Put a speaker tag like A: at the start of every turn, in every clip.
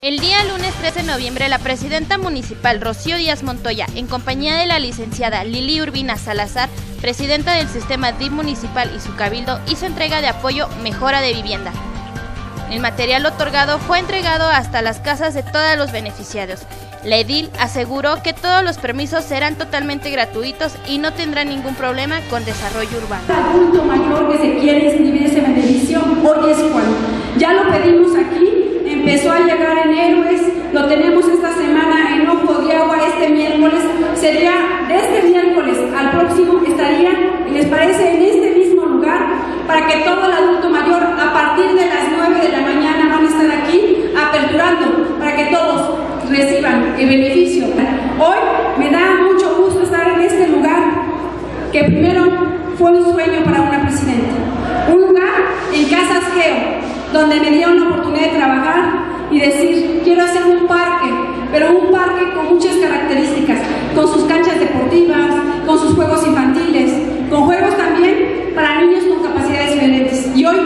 A: El día lunes 13 de noviembre, la presidenta municipal Rocío Díaz Montoya, en compañía de la licenciada Lili Urbina Salazar, presidenta del sistema DIP municipal y su cabildo, hizo entrega de apoyo Mejora de Vivienda. El material otorgado fue entregado hasta las casas de todos los beneficiarios. La edil aseguró que todos los permisos serán totalmente gratuitos y no tendrá ningún problema con desarrollo urbano
B: hoy es cuando. Ya lo pedimos aquí, empezó a llegar en Héroes, lo tenemos esta semana en Ojo de Agua, este miércoles, sería de este miércoles al próximo estaría, les parece, en este mismo lugar, para que todo el adulto mayor, a partir de las 9 de la mañana, van a estar aquí aperturando, para que todos reciban el beneficio. Hoy me da mucho gusto estar en este lugar, que primero fue un sueño para una presidenta. Un lugar en Casas Geo, donde me dieron la oportunidad de trabajar y decir, quiero hacer un parque, pero un parque con muchas características, con sus canchas deportivas, con sus juegos infantiles, con juegos también para niños con capacidades diferentes. Y hoy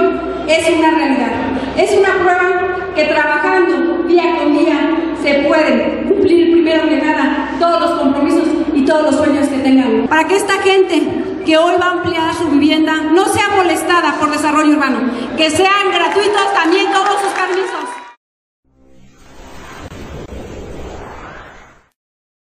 B: es una realidad. Es una prueba que trabajando día con día se pueden cumplir primero que nada todos los compromisos y todos los sueños que tengan. Para que esta gente que hoy va a ampliar su vivienda no sea molestada por desarrollo urbano, que sean